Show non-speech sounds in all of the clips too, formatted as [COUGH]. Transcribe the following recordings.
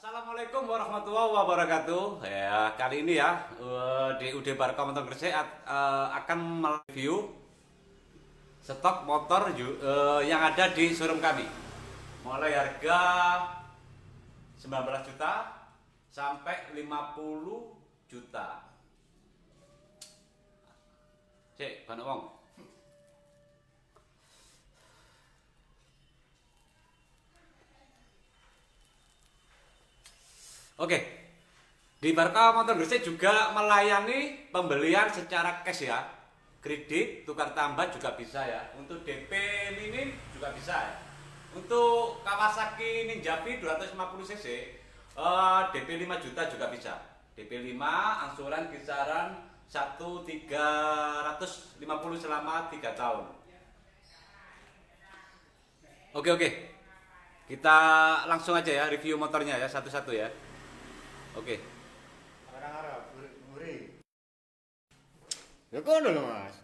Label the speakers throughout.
Speaker 1: Assalamualaikum warahmatullahi wabarakatuh. Ya, kali ini ya eh, di UD Barca Motor Gresik eh, akan mereview stok motor eh, yang ada di showroom kami. Mulai harga 19 juta sampai 50 juta. Cek, kan wong. Oke. Di Barca Motor Gresik juga melayani pembelian secara cash ya. Kredit, tukar tambah juga bisa ya. Untuk DP minim juga bisa ya. Untuk Kawasaki Ninja V 250 cc eh, DP 5 juta juga bisa. DP 5 angsuran kisaran 1350 selama 3 tahun. Oke oke. Kita langsung aja ya review motornya ya satu-satu ya. Oke.
Speaker 2: Arah-arah, muri. Ya kono lho, Mas.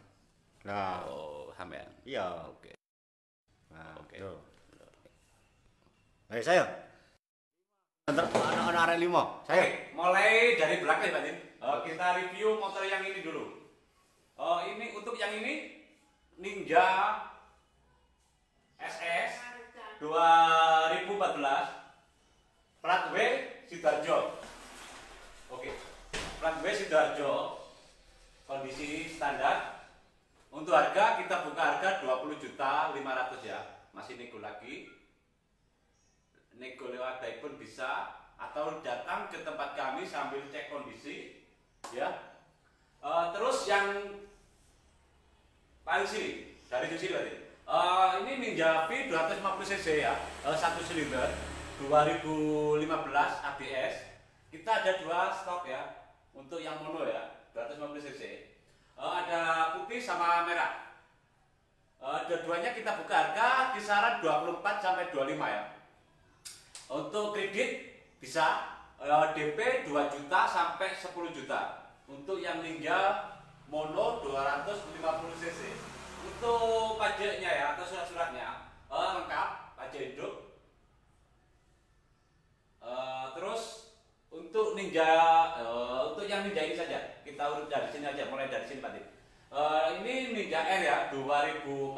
Speaker 2: Nah,
Speaker 1: Oh, sampean.
Speaker 2: iya.
Speaker 1: Oke.
Speaker 2: Nah,
Speaker 1: Oke.
Speaker 2: yo. Ayo saya. Antar anak-anak arek limo. Saya.
Speaker 1: Oke, mulai dari belakang ya, Pak Din. Eh, kita review motor yang ini dulu. Oh, ini untuk yang ini Ninja SS 2014 plat W Sidoarjo. Sidoarjo. Kondisi standar. Untuk harga kita buka harga 20 juta 500 ya. Masih nego lagi. Nego lewat pun bisa atau datang ke tempat kami sambil cek kondisi ya. Eh, terus yang paling sini dari sini berarti. Eh, ini Ninja V 250 cc ya, Eh, satu silinder 2015 ABS. Kita ada dua stok ya untuk yang mono ya 250 cc. Eh, ada putih sama merah. Eh, dua-duanya kita buka harga kisaran 24 sampai 25 ya. Untuk kredit bisa eh, DP 2 juta sampai 10 juta. Untuk yang Ninja Mono 250 cc. Untuk pajaknya ya atau surat-suratnya eh, lengkap, pajak hidup. Eh, terus untuk Ninja eh, untuk yang Ninja ini saja. Kita urut dari sini aja mulai dari sini Pak. Eh, ini Ninja R ya 2014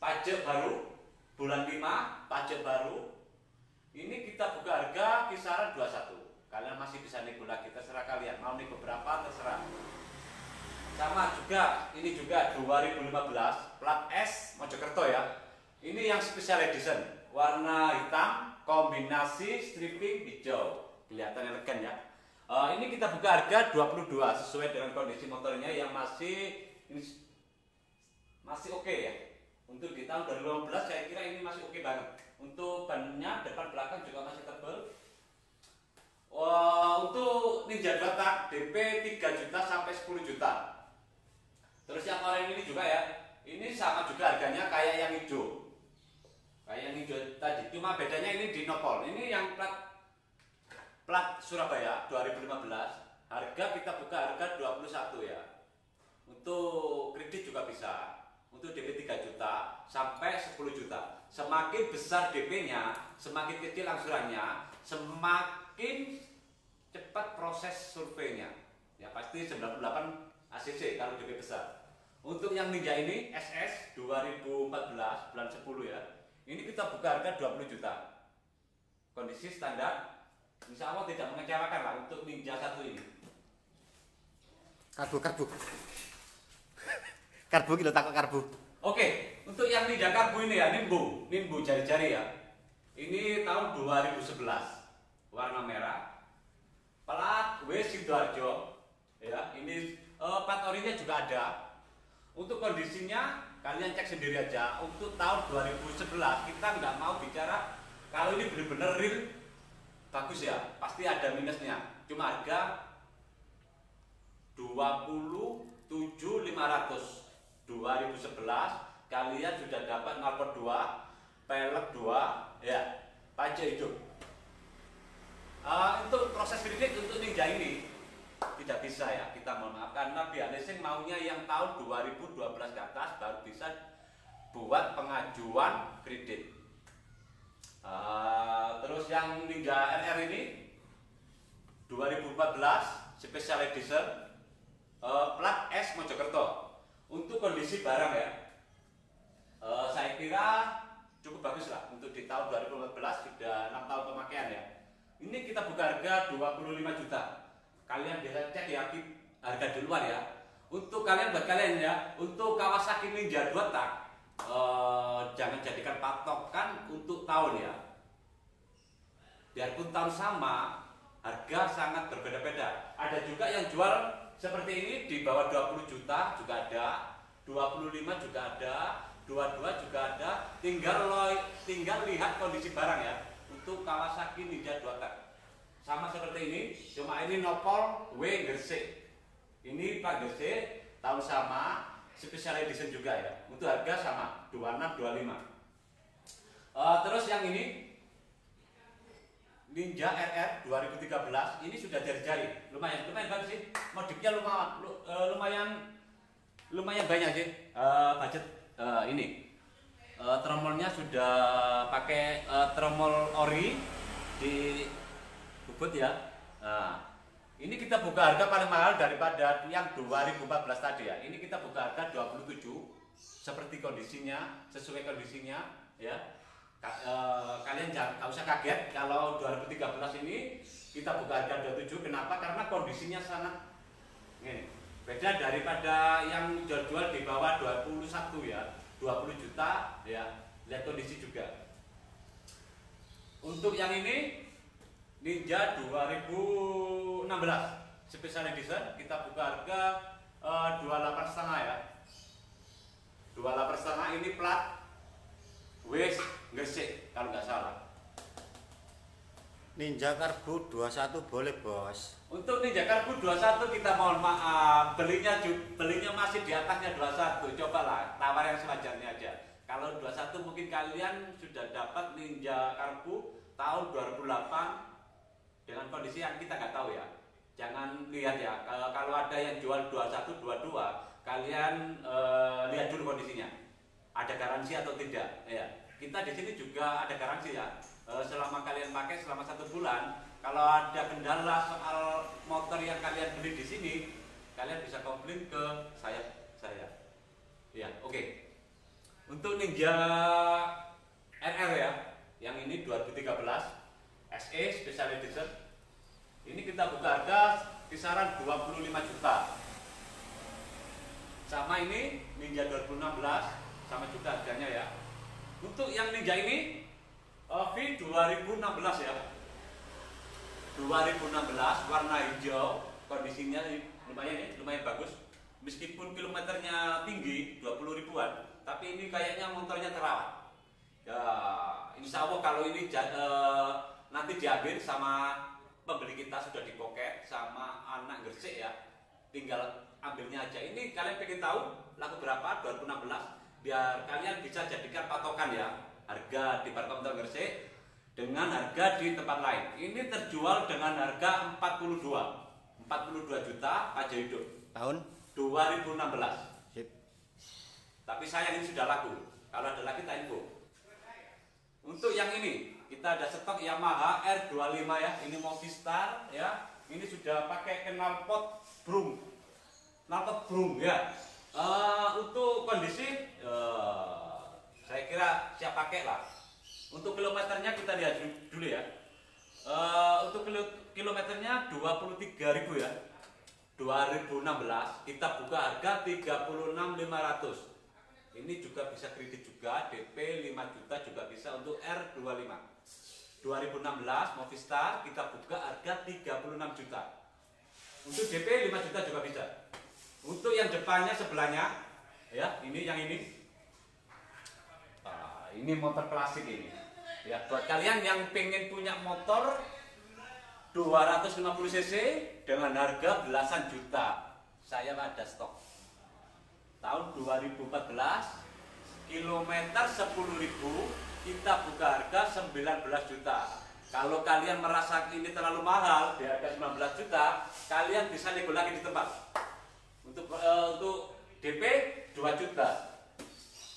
Speaker 1: pajak baru bulan 5 pajak baru. Ini kita buka harga kisaran 21 kalian masih bisa nego lagi terserah kalian. Mau nego berapa terserah. Sama juga ini juga 2015 plat S Mojokerto ya. Ini yang special edition warna hitam kombinasi stripping hijau kelihatan elegan ya. Eh, ini kita buka harga 22 sesuai dengan kondisi motornya yang masih ini masih oke ya. Untuk di tahun 2015 saya kira ini masih oke banget. Untuk bannya depan belakang juga masih tebal Wah, untuk Ninja dua tak DP 3 juta sampai 10 juta. Terus yang oranye ini juga ya ini sama juga harganya kayak yang hijau. Kayak yang hijau tadi cuma bedanya ini di nopol. Ini yang plat plat Surabaya 2015 harga kita buka harga 21 ya. Untuk kredit juga bisa untuk DP 3 juta sampai 10 juta. Semakin besar DP-nya semakin kecil angsurannya semakin cepat proses surveinya. Ya pasti 98 ACC kalau DP besar. Untuk yang Ninja ini SS 2014 bulan 10 ya. Ini kita buka harga 20 juta. Kondisi standar Insya Allah tidak mengecewakan lah untuk Ninja satu ini
Speaker 2: Karbu karbu. [LAUGHS] Karbu kita takut karbu.
Speaker 1: Oke, untuk yang Ninja Karbu ini ya, Nimbu, Nimbu jari-jari ya. Ini tahun 2011, warna merah. Plat W Sidoarjo, ya. Ini eh, plat orinya juga ada. Untuk kondisinya kalian cek sendiri aja. Untuk tahun 2011 kita nggak mau bicara kalau ini benar-benar real bagus ya, pasti ada minusnya. Cuma harga 27500 2011 kalian sudah dapat knalpot 2 pelek 2 ya pajak hidup. Eh, untuk proses kredit untuk ninja ini tidak bisa ya kita mohon maaf. Karena pihak leasing maunya yang tahun 2012 ke atas baru bisa buat pengajuan kredit Eh, terus yang Ninja 2014 special edition eh, plat S Mojokerto. Untuk kondisi barang ya, eh, saya kira cukup bagus lah untuk di tahun 2014 sudah 6 tahun pemakaian ya. Ini kita buka harga 25 juta. Kalian bisa cek ya harga di luar ya. Untuk kalian buat kalian ya, untuk Kawasaki Ninja 2 tak eh, jangan jadikan patokan untuk tahun ya. Biarpun tahun sama, harga sangat berbeda-beda. Ada juga yang jual seperti ini di bawah 20 juta juga ada, 25 juga ada, 22 juga ada. Tinggal lo, tinggal lihat kondisi barang ya. Untuk Kawasaki Ninja 2 tak. Sama seperti ini, cuma ini nopol W Gresik. Ini Pak Gresik tahun sama, special edition juga ya. Untuk harga sama, 26 25. Eh, terus yang ini Ninja RR 2013 ini sudah jari-jari lumayan lumayan bagus sih. Modifnya lumayan lu- eh, lumayan lumayan banyak sih Eh, budget eh, ini. Eh, tromolnya sudah pakai eh, tromol ori di bubut ya. Nah, ini kita buka harga paling mahal daripada yang 2014 tadi ya. Ini kita buka harga 27 seperti kondisinya sesuai kondisinya ya. Ka- eh, kalian jangan nggak usah kaget kalau 2013 ini kita buka harga 27 kenapa? Karena kondisinya sangat ini. Beda daripada yang jual-jual di bawah 21 ya 20 juta ya. Lihat kondisi juga. Untuk yang ini Ninja 2016 special edition kita buka harga eh, 28 setengah ya 28 setengah ini plat Wes Gresik kalau nggak salah.
Speaker 2: Ninja Karbu 21 boleh bos.
Speaker 1: Untuk Ninja Karbu 21 kita mohon maaf belinya belinya masih di atasnya 21. Cobalah tawar yang sewajarnya aja. Kalau 21 mungkin kalian sudah dapat Ninja Karbu tahun 2008 dengan kondisi yang kita nggak tahu ya. Jangan lihat ya kalau ada yang jual 21 22 kalian eh, lihat dulu kondisinya. Ada garansi atau tidak ya. Kita di sini juga ada garansi ya. Eh, selama kalian pakai selama satu bulan kalau ada kendala soal motor yang kalian beli di sini, kalian bisa komplain ke saya. Saya. Ya, oke. Untuk Ninja RR ya, yang ini 2013 SE Special Edition. Ini kita buka harga kisaran 25 juta. Sama ini Ninja 2016 sama juga harganya ya. Untuk yang Ninja ini eh, V 2016 ya. 2016 warna hijau kondisinya lumayan ya lumayan bagus meskipun kilometernya tinggi 20 ribuan tapi ini kayaknya motornya terawat ya insya Allah kalau ini eh, nanti diambil sama pembeli kita sudah dipoket sama anak Gresik ya tinggal ambilnya aja ini kalian pengen tahu laku berapa 2016 biar kalian bisa jadikan patokan ya harga di Barkom Gresik dengan harga di tempat lain. Ini terjual dengan harga 42. 42 juta aja hidup.
Speaker 2: Tahun
Speaker 1: 2016.
Speaker 2: sip.
Speaker 1: Tapi sayang ini sudah laku. Kalau ada lagi kita info. Untuk yang ini, kita ada stok Yamaha R25 ya. Ini Movistar ya. Ini sudah pakai knalpot brum. Knalpot brum ya. Eh, untuk kondisi eh, saya kira siap pakai lah. Untuk kilometernya kita lihat dulu- ya. Eh, untuk kilo- kilometernya 23.000 ya. 2016 kita buka harga 36.500. Ini juga bisa kredit juga, DP 5 juta juga bisa untuk R25. 2016 Movistar kita buka harga 36 juta. Untuk DP 5 juta juga bisa. Untuk yang depannya sebelahnya ya, ini yang ini. Ah, ini motor klasik ini. Ya, buat kalian yang pengen punya motor 250 cc dengan harga belasan juta. Saya ada stok. Tahun 2014 kilometer 10.000 kita buka harga 19 juta. Kalau kalian merasa ini terlalu mahal di harga 19 juta kalian bisa nego lagi di tempat. Untuk uh, untuk DP 2 juta.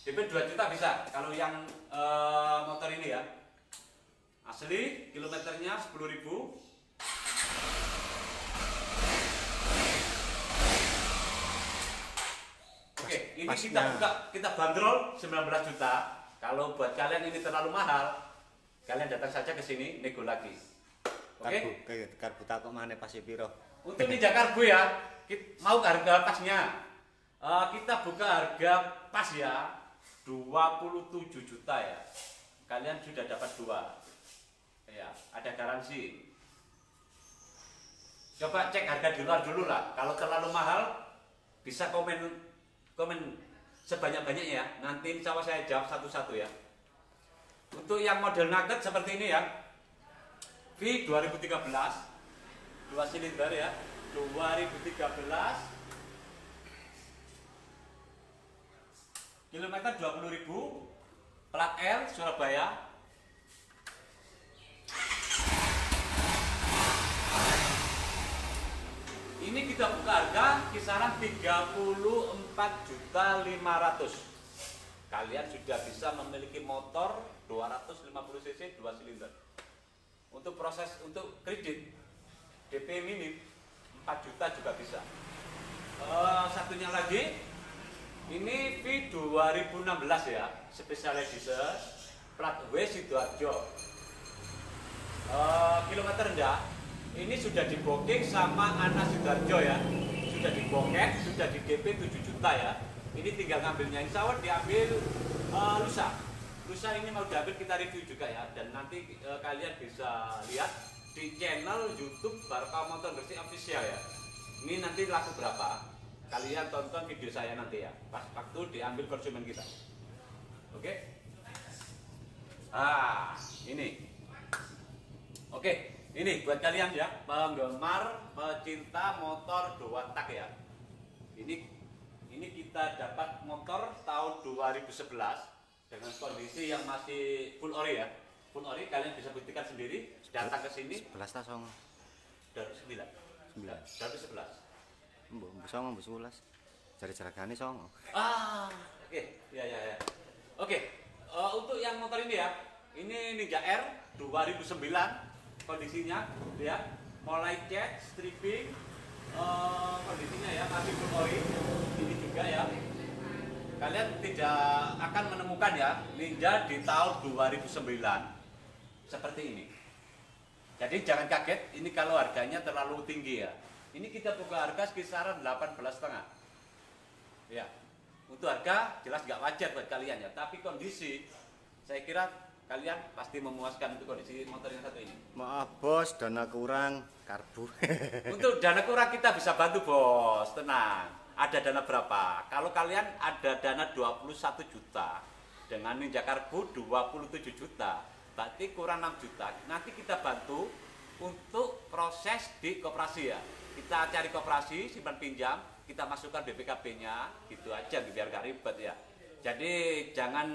Speaker 1: DP 2 juta bisa. Kalau yang uh, motor ini ya. Asli kilometernya 10.000 Oke,
Speaker 2: ini
Speaker 1: kita buka, kita bandrol 19 juta. Kalau buat kalian ini terlalu mahal, kalian datang saja ke sini nego lagi. Oke?
Speaker 2: Karbu, kayak karbu takut mana pasti piro.
Speaker 1: Untuk ninja karbo ya, mau harga pasnya. Eh, kita buka harga pas ya 27 juta ya. Kalian sudah dapat dua. Ya, ada garansi. Coba cek harga di luar dulu lah. Kalau terlalu mahal, bisa komen komen sebanyak-banyaknya ya. Nanti insya Allah saya jawab satu-satu ya. Untuk yang model nugget seperti ini ya, V 2013 dua silinder ya. 2013 kilometer 20.000 plat L Surabaya ini kita buka harga kisaran 34 juta 500 kalian sudah bisa memiliki motor 250 cc dua silinder untuk proses untuk kredit DP minim 4 juta juga bisa. Eh, satunya lagi ini V 2016 ya, spesial edition plat W Sidoarjo. Eh, kilometer rendah ini sudah di booking sama Ana Sidoarjo ya. Sudah di booking, sudah di DP 7 juta ya. Ini tinggal ngambilnya insya Allah diambil eh, lusa. Lusa ini mau diambil kita review juga ya dan nanti eh, kalian bisa lihat di channel YouTube Barca Motor Gresik Official ya. Ini nanti laku berapa? Kalian tonton video saya nanti ya. Pas waktu diambil konsumen kita. Oke? Ah, ini. Oke, ini buat kalian ya, penggemar, pecinta motor dua tak ya. Ini ini kita dapat motor tahun 2011 dengan kondisi yang masih full ori ya. Full ori kalian bisa buktikan sendiri datang ke sini
Speaker 2: 11 ta song.
Speaker 1: dari 9.
Speaker 2: Sembilan.
Speaker 1: Dari 11.
Speaker 2: Mbok mbok song mbok 11. Jare jaragane song.
Speaker 1: Ah, oke, ya ya ya. Oke, eh, untuk yang motor ini ya, ini Ninja R 2009 kondisinya, ya, mulai cat, stripping, eh, kondisinya ya masih full ori. Ini juga ya. Kalian tidak akan menemukan ya Ninja di tahun 2009 seperti ini. Jadi jangan kaget, ini kalau harganya terlalu tinggi ya. Ini kita buka harga kisaran 18 setengah. Ya, untuk harga jelas nggak wajar buat kalian ya. Tapi kondisi, saya kira kalian pasti memuaskan untuk kondisi motor yang satu ini.
Speaker 2: Maaf bos, dana kurang karbu. [LAUGHS]
Speaker 1: Untuk dana kurang kita bisa bantu bos, tenang. Ada dana berapa? Kalau kalian ada dana 21 juta dengan Ninja Karbu 27 juta, berarti kurang 6 juta. Nanti kita bantu untuk proses di koperasi ya. Kita cari koperasi, simpan pinjam, kita masukkan BPKB-nya, gitu aja biar gak ribet ya. Jadi jangan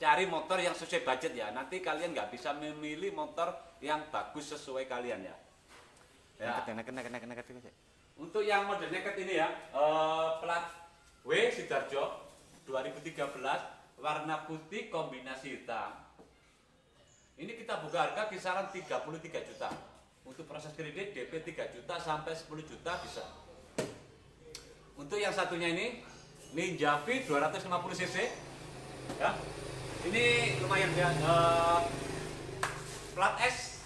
Speaker 1: cari motor yang sesuai budget ya. Nanti kalian nggak bisa memilih motor yang bagus sesuai kalian ya. Ya.
Speaker 2: Neket neket neket neket neket.
Speaker 1: Untuk yang model naked ini ya, eh, plat W Sidarjo 2013 warna putih kombinasi hitam. Ini kita buka harga kisaran 33 juta. Untuk proses kredit DP 3 juta sampai 10 juta bisa. Untuk yang satunya ini Ninja V 250 cc. Ya. Ini lumayan ya. eh, plat S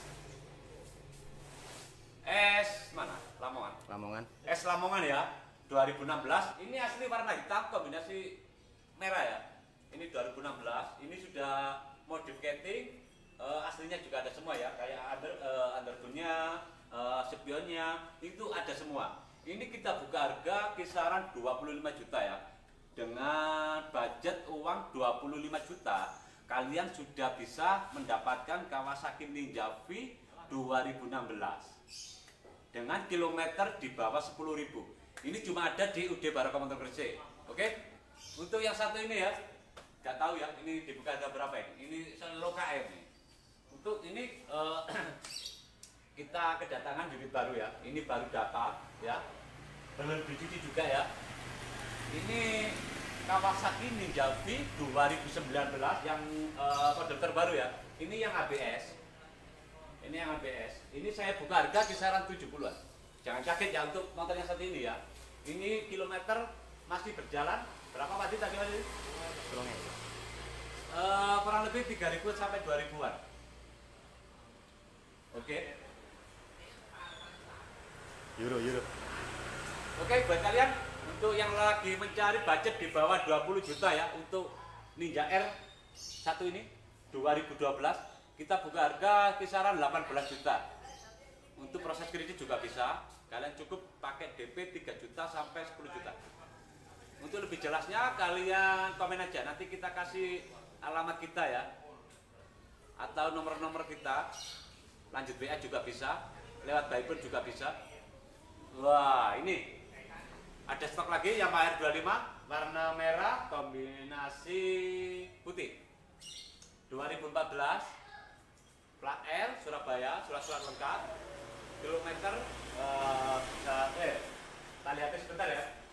Speaker 1: S mana? Lamongan.
Speaker 2: Lamongan.
Speaker 1: Es Lamongan ya 2016 ini asli warna hitam kombinasi merah ya ini 2016 ini sudah modificating eh, aslinya juga ada semua ya kayak under eh, underbone-nya eh, spionnya itu ada semua ini kita buka harga kisaran 25 juta ya dengan budget uang 25 juta kalian sudah bisa mendapatkan Kawasaki Ninja V 2016 dengan kilometer di bawah 10.000. Ini cuma ada di UD Baraka Motor Gresik. Oke? Untuk yang satu ini ya, nggak tahu ya, ini dibuka harga berapa ini? Ini selalu KM nih. Untuk ini eh, [CLEARS THROAT] kita kedatangan unit baru ya. Ini baru data ya. Belum dicuci juga ya. Ini Kawasaki Ninja V 2019 yang eh, model terbaru ya. Ini yang ABS. Ini yang ABS. Ini saya buka harga kisaran 70-an. Jangan kaget ya untuk motor yang satu ini ya. Ini kilometer masih berjalan Berapa Pak Di tadi Pak Di?
Speaker 2: Tolong ya.
Speaker 1: Eh, kurang lebih 3000 sampai 2000-an. Oke.
Speaker 2: Euro, euro.
Speaker 1: Oke, buat kalian untuk yang lagi mencari budget di bawah 20 juta ya untuk Ninja R satu ini 2012 kita buka harga kisaran 18 juta. Untuk proses kredit juga bisa. Kalian cukup pakai DP 3 juta sampai 10 juta. Untuk lebih jelasnya kalian komen aja nanti kita kasih alamat kita ya atau nomor-nomor kita lanjut WA juga bisa lewat Viber juga bisa wah ini ada stok lagi yang air 25 warna merah kombinasi putih. 2014 plat L Surabaya surat-surat lengkap. Kilometer eh, bisa eh kita lihat sebentar ya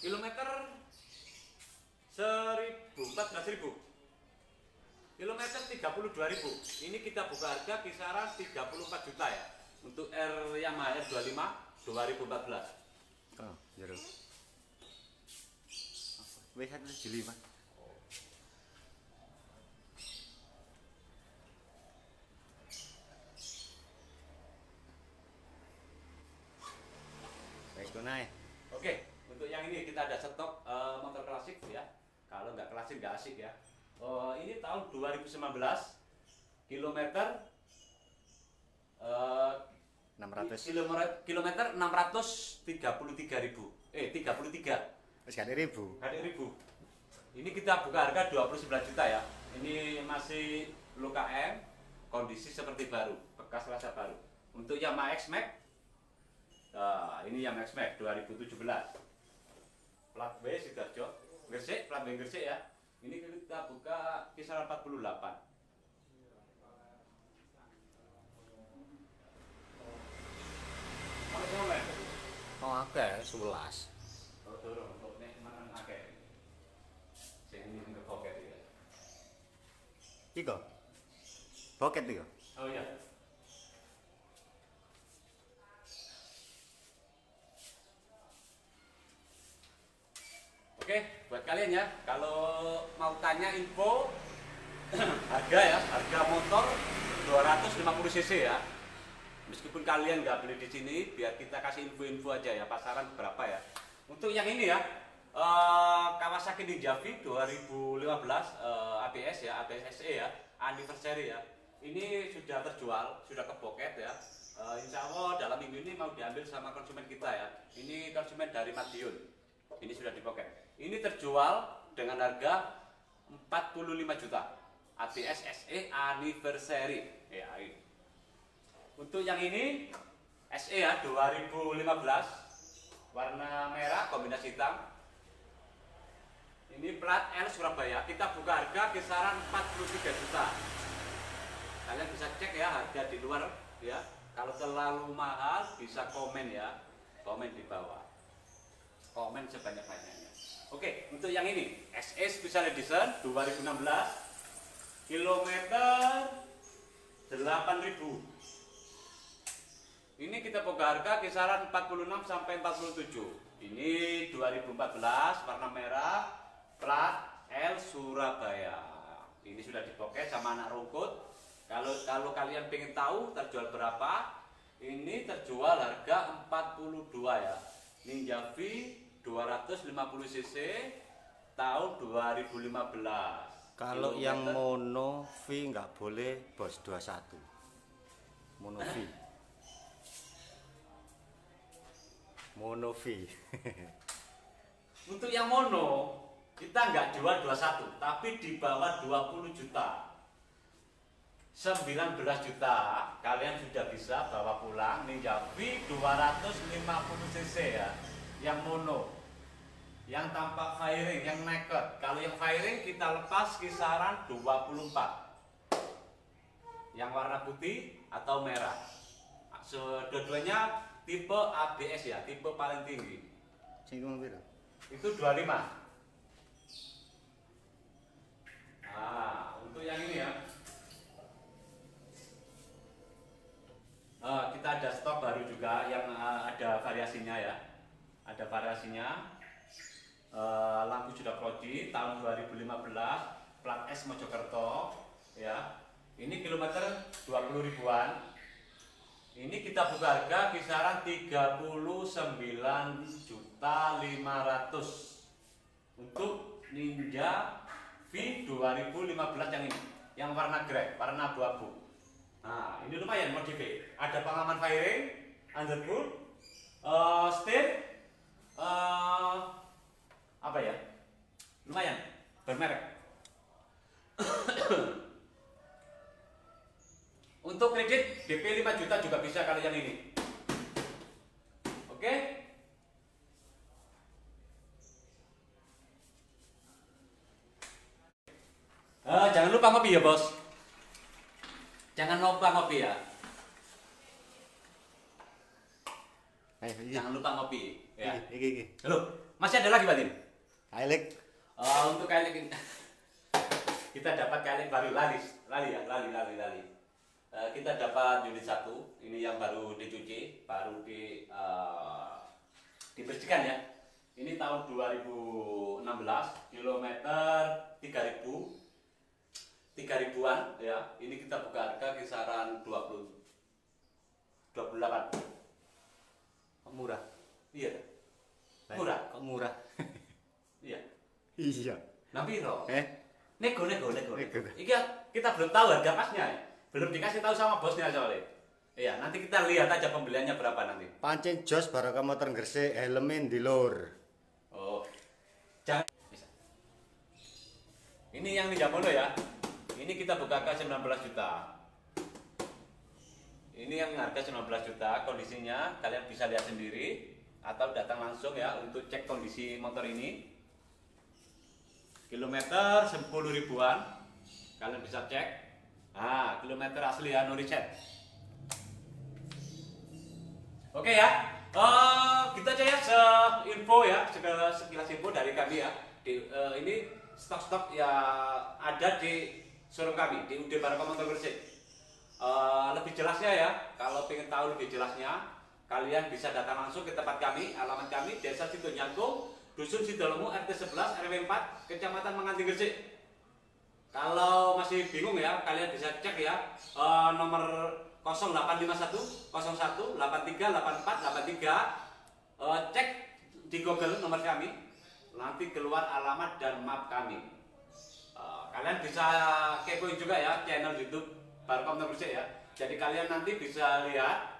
Speaker 1: kilometer seribu empat belas ribu. Kilometer tiga puluh dua ribu. Ini kita buka harga kisaran 34 juta ya. Untuk R Yamaha R25 2014
Speaker 2: Oh, euro. Wes satu jeli, Pak. Wes kono ae.
Speaker 1: oke untuk yang ini kita ada stok eh, motor klasik ya kalau nggak klasik nggak asik ya Oh, ini tahun 2019 kilometer eh,
Speaker 2: 600.
Speaker 1: kilometer kilometer 633 ribu eh 33
Speaker 2: Wes gak ada ribu.
Speaker 1: Ribu. Ini kita buka harga 29 juta ya. Ini masih luka M, kondisi seperti baru, bekas rasa baru. Untuk Yamaha X-Max, nah, ini Yamaha X-Max 2017. Plat B Sidoarjo, Gresik, plat B Gresik ya. Ini kita buka kisaran 48. Mana sama, Mas?
Speaker 2: Oh, akeh 11.
Speaker 1: Kalau turun untuk nek mangan akeh. Sing ini ke pocket ya.
Speaker 2: Iko. Iko.
Speaker 1: Oh iya. Oke, buat kalian ya, kalau mau tanya info [CLEARS THROAT] harga ya, harga motor 250 cc ya. Meskipun kalian nggak beli di sini, biar kita kasih info-info aja ya, pasaran berapa ya. Untuk yang ini ya, eh, Kawasaki Ninja V 2015 eh, ABS ya, ABS SE ya, anniversary ya. Ini sudah terjual, sudah ke pocket ya. Eh, insya Allah dalam minggu ini mau diambil sama konsumen kita ya. Ini konsumen dari Madiun. Ini sudah di pocket. Ini terjual dengan harga 45 juta. ABS SE anniversary. Ya, ini. Untuk yang ini SE ya 2015 warna merah kombinasi hitam. Ini plat L Surabaya. Kita buka harga kisaran 43 juta. Kalian bisa cek ya harga di luar ya. Kalau terlalu mahal bisa komen ya. Komen di bawah. Komen sebanyak-banyaknya. Oke, untuk yang ini SE Special Edition 2016 kilometer 8000 ini kita buka harga kisaran 46 sampai 47. Ini 2014 warna merah plat L Surabaya. Ini sudah dipoket sama anak rumput. Kalau kalau kalian pengen tahu terjual berapa, ini terjual harga 42 ya. Ninja V 250 cc tahun 2015.
Speaker 2: Kalau yang
Speaker 1: Kilometer-
Speaker 2: mono V nggak boleh bos 21. Mono V. Mono V.
Speaker 1: Untuk yang mono, kita nggak jual 21, tapi di bawah 20 juta. 19 juta, kalian sudah bisa bawa pulang Ninja V 250 cc ya, yang mono. Yang tanpa firing, yang naked. Kalau yang firing kita lepas kisaran 24. Yang warna putih atau merah. Kedua-duanya tipe ABS ya, tipe paling tinggi itu 25 Nah, untuk yang ini ya. Eh, kita ada stok baru juga yang eh, ada variasinya ya. Ada variasinya. Eh, lampu prodi tahun 2015, plat S Mojokerto ya. Ini kilometer 20 ribuan. Ini kita buka harga kisaran 39 juta 500 untuk Ninja V 2015 yang ini, yang warna grey, warna abu-abu. Nah, ini lumayan modif. Ada pengaman firing, underboot, uh, steer, uh, apa ya? Lumayan, bermerek. Untuk kredit DP 5 juta juga bisa kalau yang ini. Oke? Eh, jangan lupa ngopi ya, Bos. Jangan lupa ngopi ya.
Speaker 2: Ayo.
Speaker 1: Jangan lupa ngopi ya.
Speaker 2: Iki, iki.
Speaker 1: Halo, masih ada lagi, Batin?
Speaker 2: Ailik.
Speaker 1: Eh, untuk kali ini [LAUGHS] kita dapat kali baru lali, lali ya, lali, lali, lali. Eh, kita dapat unit satu, ini yang baru dicuci, baru di eh, dibersihkan ya. Ini tahun 2016, kilometer 3000, 3000-an ya. Ini kita buka harga kisaran 20 28.
Speaker 2: Kok murah?
Speaker 1: Iya. Murah.
Speaker 2: Kok murah?
Speaker 1: Iya.
Speaker 2: Iya.
Speaker 1: Nah, piro?
Speaker 2: Eh,
Speaker 1: Nego, nego, nego.
Speaker 2: Nego.
Speaker 1: Iki kita belum tahu harga pasnya ya. Belum dikasih tahu sama bosnya soalnya. Iya, nanti kita lihat aja pembeliannya berapa nanti.
Speaker 2: pancen jos barokah motor gresik helme di lur.
Speaker 1: Oh. Jangan bisa. Ini yang Ninja Mono ya. Ini kita buka ke 19 juta. Ini yang harga 19 juta, kondisinya kalian bisa lihat sendiri atau datang langsung ya untuk cek kondisi motor ini. Kilometer 10 ribuan. Kalian bisa cek. Ah, kilometer asli ya, no reset. Oke ya, Eh, kita aja ya info ya segala sekilas info dari kami ya. Di, eh, ini stok-stok yang ada di showroom kami di UD Baraka Motor Gresik. Eh, lebih jelasnya ya, kalau pengen tahu lebih jelasnya, kalian bisa datang langsung ke tempat kami, alamat kami Desa Sidonyangkung, Dusun Sidolomu RT 11 RW 4, Kecamatan Menganti Gresik. Kalau masih bingung ya, kalian bisa cek ya eh, nomor 0851 01 83 84 83 Eh, cek di Google nomor kami, nanti keluar alamat dan map kami. Eh, kalian bisa kepoin juga ya channel YouTube Barkom Gresik ya. Jadi kalian nanti bisa lihat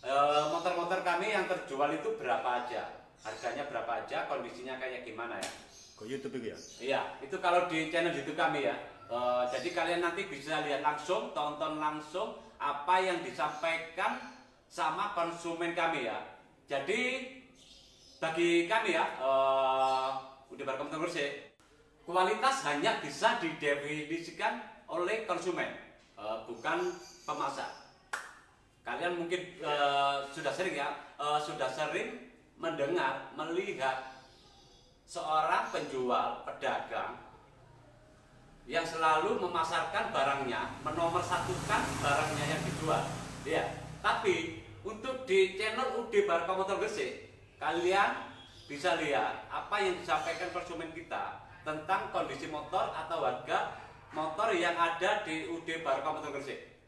Speaker 1: eh, motor-motor kami yang terjual itu berapa aja, harganya berapa aja, kondisinya kayak gimana ya.
Speaker 2: Ke YouTube iki ya.
Speaker 1: Iya, itu kalau di channel YouTube kami ya. Eh, jadi kalian nanti bisa lihat langsung, tonton langsung apa yang disampaikan sama konsumen kami ya. Jadi bagi kami ya, eh udah berkomentar Gresik, kualitas hanya bisa didefinisikan oleh konsumen, eh, bukan pemasar. Kalian mungkin eh, sudah sering ya, eh, sudah sering mendengar, melihat seorang penjual pedagang yang selalu memasarkan barangnya, menomorsatukan barangnya yang dijual. Ya, tapi untuk di channel UD Barca Motor Gresik, kalian bisa lihat apa yang disampaikan konsumen kita tentang kondisi motor atau harga motor yang ada di UD Barca Motor Gresik.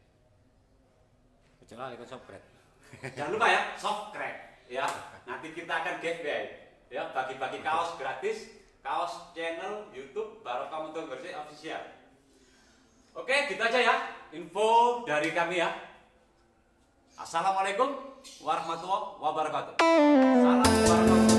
Speaker 1: Jangan lupa ya, soft crack ya. Nanti kita akan giveaway ya bagi-bagi kaos gratis, kaos channel YouTube Barokah Motor Gresik official. Oke, gitu aja ya info dari kami ya. Assalamualaikum warahmatullahi wabarakatuh. Salam warahmatullahi